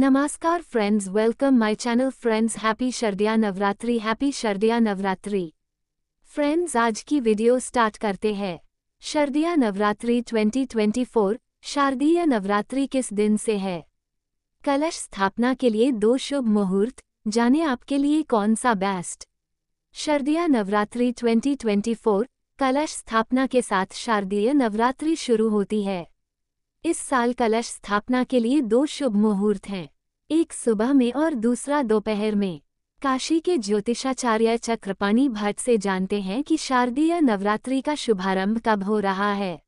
नमस्कार friends welcome my channel friends happy Sharadiya Navratri happy Sharadiya Navratri friends आज की video start करते हैं। शरदिया नवरात्रि 2024 शारदीय नवरात्रि किस दिन से है? कलश स्थापना के लिए दो शुभ मुहूर्त, जाने आपके लिए कौन सा बेस्ट शरदिया नवरात्रि 2024 कलश स्थापना के साथ शारदीय नवरात्रि शुरू होती है। इस साल कलश स्थापना के लिए दो शुभ मुहूर्त हैं, एक सुबह में और दूसरा दोपहर में। काशी के ज्योतिषाचार्य चक्रपाणी भट्ट से जानते हैं कि शारदीय नवरात्रि का शुभारंभ कब हो रहा है।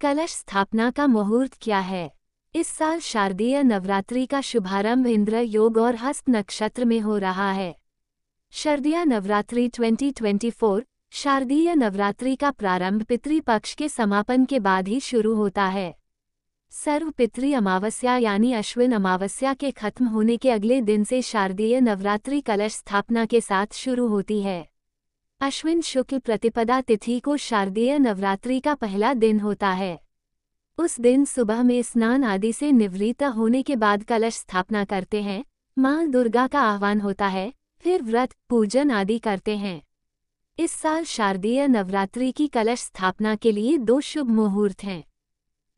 कलश स्थापना का मुहूर्त क्या है? इस साल शारदीय नवरात्रि का शुभारंभ इंद्र योग और हस्त नक्षत्र में हो रहा है। शारदीय नवरात्रि 2024 शारदीय नवरात्रि का प्रारंभ पितृपक्ष के समापन के बाद ही शुरू होता है। सर्व पितृ अमावस्या यानी अश्विन अमावस्या के खत्म होने के अगले दिन से शारदीय नवरात्रि कलश स्थापना के साथ शुरू होती है। अश्विन शुक्ल प्रतिपदा तिथि को शारदीय नवरात्रि का पहला दिन होता है। उस दिन सुबह में स्नान आदि से निवृत्त होने के बाद कलश स्थापना करते हैं। माँ दुर्गा का आह्वान होता है, फिर व्रत, पूजन आदि करते हैं। इस साल शारदीय नवरात्रि की कलश स्थापना के लिए दो शुभ मुहूर्त हैं।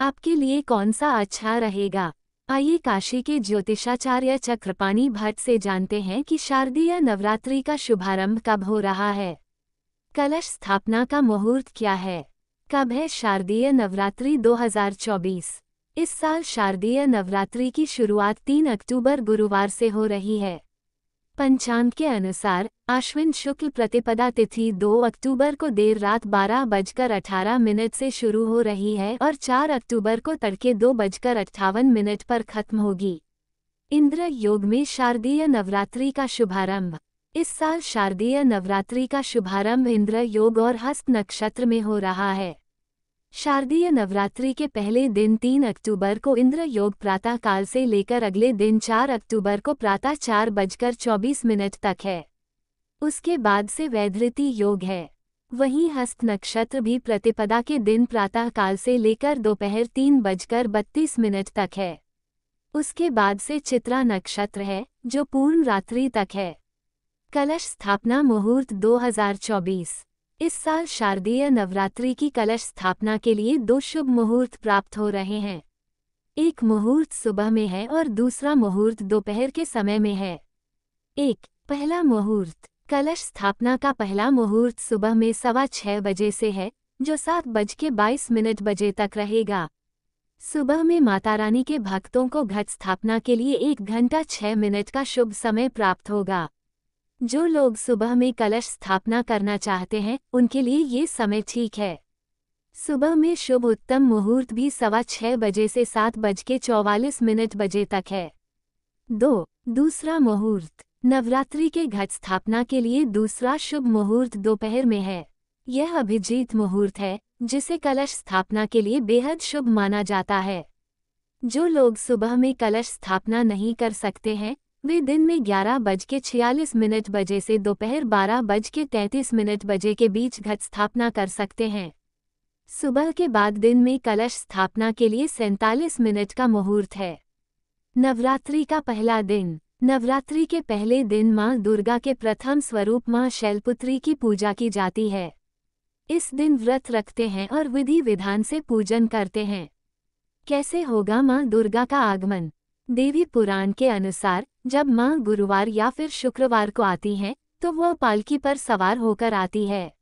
आपके लिए कौन सा अच्छा रहेगा? आइए काशी के ज्योतिषाचार्य चक्रपाणी भट्ट से जानते हैं कि शारदीय नवरात्रि का शुभारंभ कब हो रहा है। कलश स्थापना का मुहूर्त क्या है? कब है शारदीय नवरात्रि 2024 इस साल शारदीय नवरात्रि की शुरुआत 3 अक्टूबर गुरुवार से हो रही है। पंचांग के अनुसार आश्विन शुक्ल प्रतिपदा तिथि 2 अक्टूबर को देर रात बारह बजकर अठारह मिनट से शुरू हो रही है और 4 अक्टूबर को तड़के दो बजकर अट्ठावन मिनट पर खत्म होगी। इंद्र योग में शारदीय नवरात्रि का शुभारंभ। इस साल शारदीय नवरात्रि का शुभारंभ इंद्र योग और हस्त नक्षत्र में हो रहा है। शारदीय नवरात्रि के पहले दिन तीन अक्टूबर को इंद्र योग प्रातः काल से लेकर अगले दिन चार अक्टूबर को प्रातः चार बजकर चौबीस मिनट तक है। उसके बाद से वैधृति योग है। वहीं हस्त नक्षत्र भी प्रतिपदा के दिन प्रातः काल से लेकर दोपहर तीन बजकर बत्तीस मिनट तक है। उसके बाद से चित्रा नक्षत्र है, जो पूर्ण रात्रि तक है। कलश स्थापना मुहूर्त 2024 इस साल शारदीय नवरात्रि की कलश स्थापना के लिए दो शुभ मुहूर्त प्राप्त हो रहे हैं। एक मुहूर्त सुबह में है और दूसरा मुहूर्त दोपहर के समय में है। एक, पहला मुहूर्त। कलश स्थापना का पहला मुहूर्त सुबह में सवा छह बजे से है, जो सात बज के बाईस मिनट बजे तक रहेगा। सुबह में माता रानी के भक्तों को घट स्थापना के लिए एक घंटा छह मिनट का शुभ समय प्राप्त होगा। जो लोग सुबह में कलश स्थापना करना चाहते हैं, उनके लिए ये समय ठीक है। सुबह में शुभ उत्तम मुहूर्त भी सवा छह बजे से सात बज के चौवालीस मिनट बजे तक है। दो, दूसरा मुहूर्त। नवरात्रि के घट स्थापना के लिए दूसरा शुभ मुहूर्त दोपहर में है। यह अभिजीत मुहूर्त है, जिसे कलश स्थापना के लिए बेहद शुभ माना जाता है। जो लोग सुबह में कलश स्थापना नहीं कर सकते हैं वे दिन में ग्यारह बज के छियालीस मिनट बजे से दोपहर बारह बज के तैंतीस मिनट बजे के बीच घट स्थापना कर सकते हैं। सुबह के बाद दिन में कलश स्थापना के लिए सैंतालीस मिनट का मुहूर्त है। नवरात्रि का पहला दिन। नवरात्रि के पहले दिन माँ दुर्गा के प्रथम स्वरूप माँ शैलपुत्री की पूजा की जाती है। इस दिन व्रत रखते हैं और विधि विधान से पूजन करते हैं। कैसे होगा माँ दुर्गा का आगमन? देवी पुराण के अनुसार, जब माँ गुरुवार या फिर शुक्रवार को आती हैं तो वह पालकी पर सवार होकर आती है।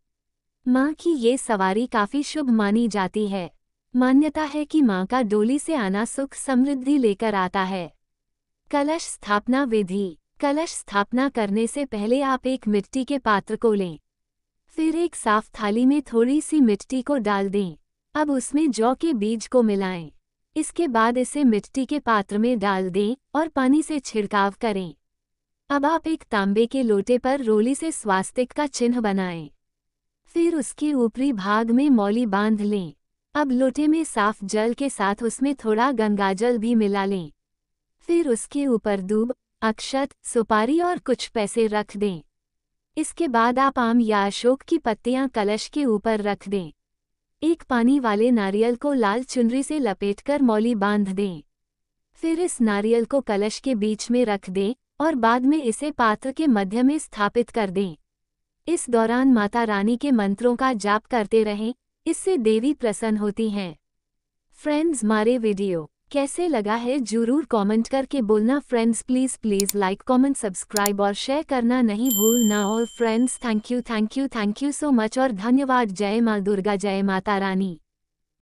माँ की ये सवारी काफ़ी शुभ मानी जाती है। मान्यता है कि माँ का डोली से आना सुख समृद्धि लेकर आता है। कलश स्थापना विधि। कलश स्थापना करने से पहले आप एक मिट्टी के पात्र को लें। फिर एक साफ़ थाली में थोड़ी सी मिट्टी को डाल दें। अब उसमें जौ के बीज को मिलाएँ। इसके बाद इसे मिट्टी के पात्र में डाल दें और पानी से छिड़काव करें। अब आप एक तांबे के लोटे पर रोली से स्वास्तिक का चिन्ह बनाएँ। फिर उसके ऊपरी भाग में मौली बाँध लें। अब लोटे में साफ़ जल के साथ उसमें थोड़ा गंगाजल भी मिला लें। फिर उसके ऊपर दूब, अक्षत, सुपारी और कुछ पैसे रख दें। इसके बाद आप आम या अशोक की पत्तियाँ कलश के ऊपर रख दें। एक पानी वाले नारियल को लाल चुनरी से लपेटकर मौली बाँध दें। फिर इस नारियल को कलश के बीच में रख दें और बाद में इसे पात्र के मध्य में स्थापित कर दें। इस दौरान माता रानी के मंत्रों का जाप करते रहें, इससे देवी प्रसन्न होती हैं। फ्रेंड्स मारे वीडियो कैसे लगा है? ज़रूर कमेंट करके बोलना। Friends please please like comment subscribe और शेयर करना नहीं भूलना। और friends thank you thank you thank you so much और धन्यवाद। जय माँ दुर्गा, जय माता रानी।